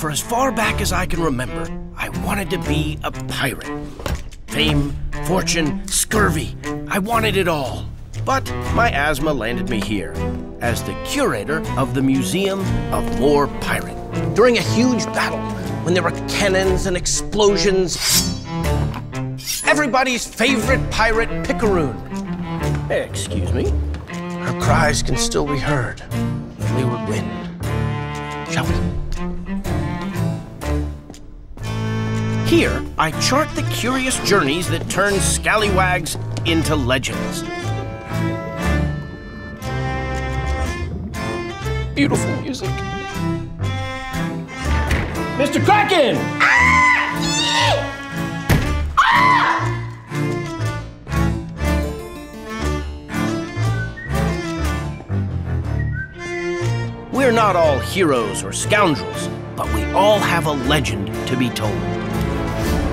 For as far back as I can remember, I wanted to be a pirate. Fame, fortune, scurvy, I wanted it all. But my asthma landed me here as the curator of the Museum of More Pirate. During a huge battle, when there were cannons and explosions, everybody's favorite pirate, Picaroon. Excuse me. Her cries can still be heard. We would win. Shall we? Here, I chart the curious journeys that turn scallywags into legends. Beautiful music. Mr. Kraken! We're not all heroes or scoundrels, but we all have a legend to be told. Thank you